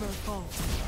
Never fall.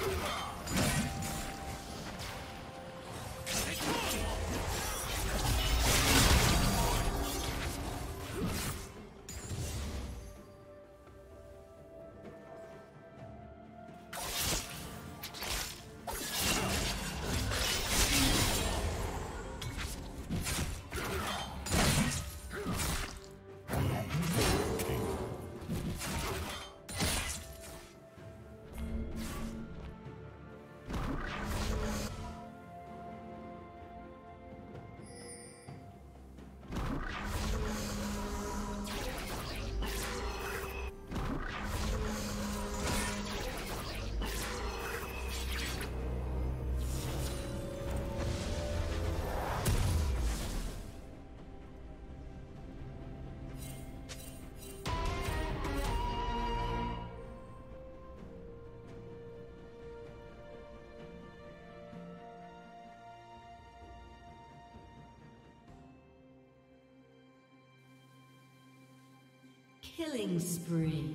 Super! Killing spree.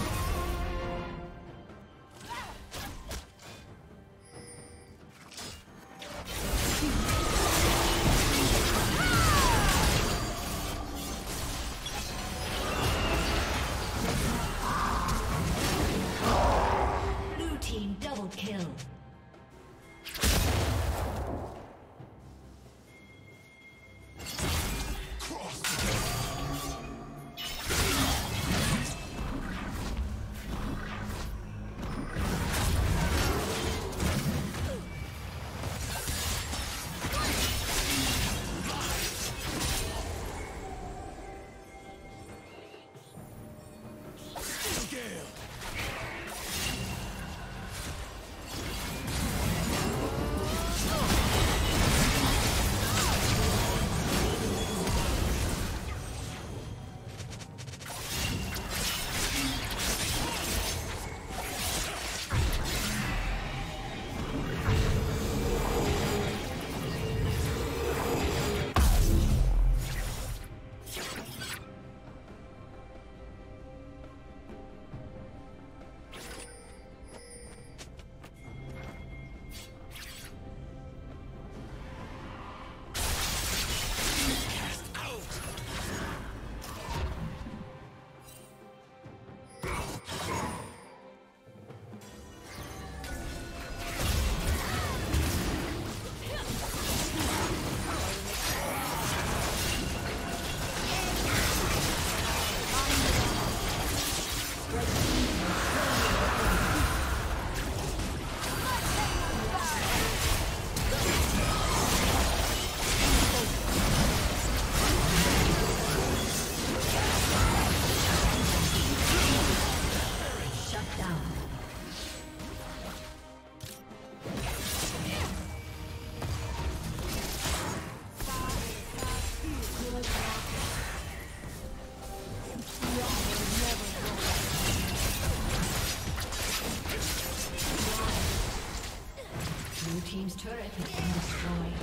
team's turret has been destroyed.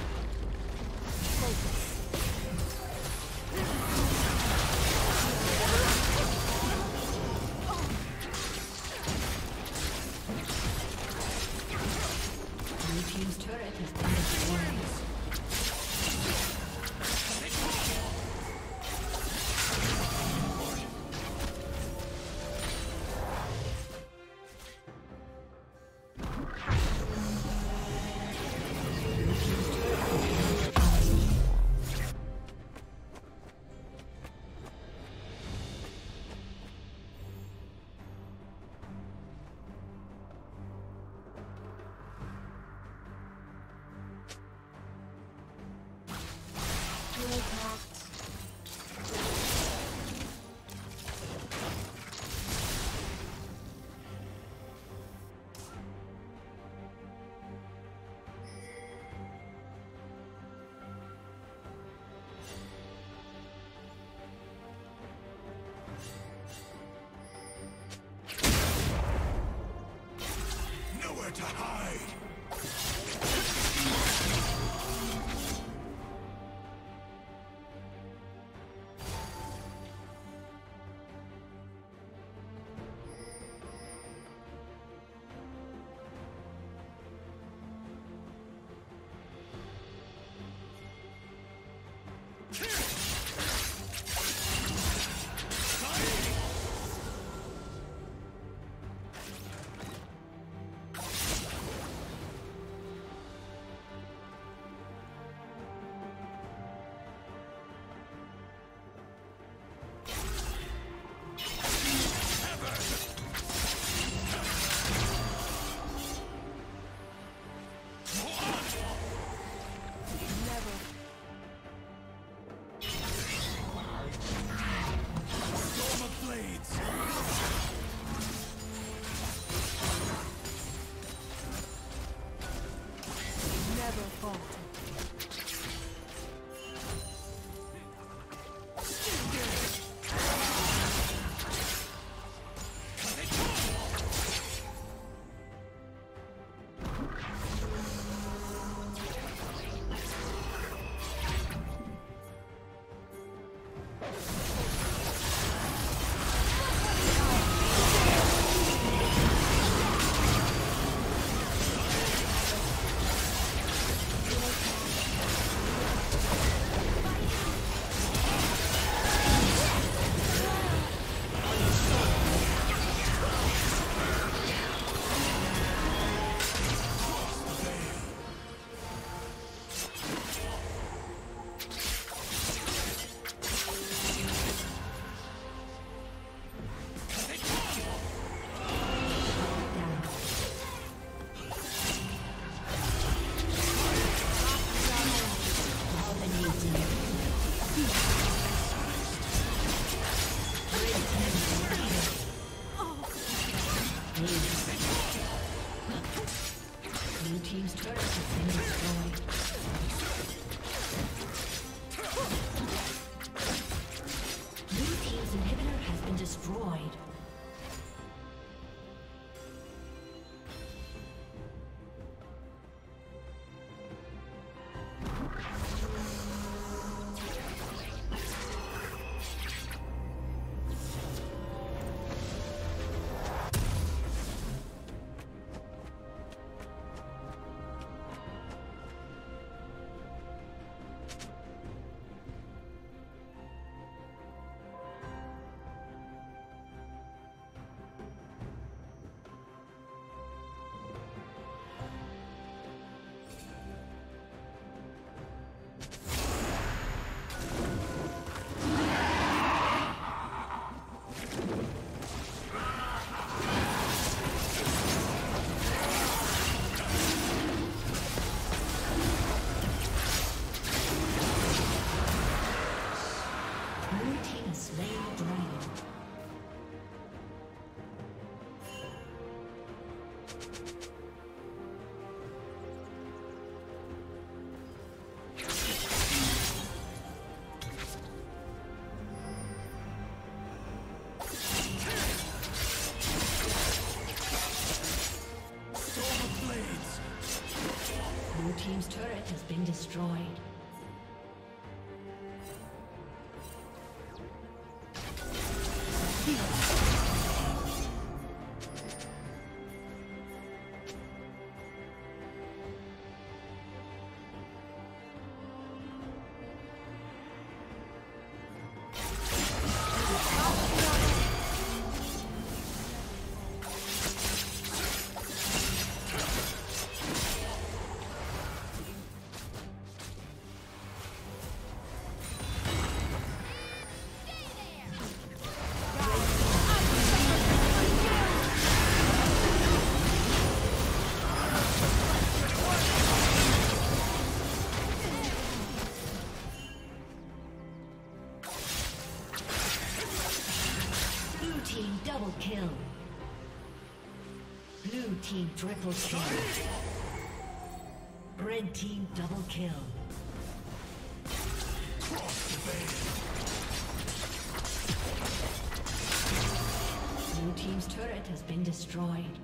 Focus. Kill! Destroyed. Team triple kill. Red team double kill. Blue team's turret has been destroyed.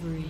spree.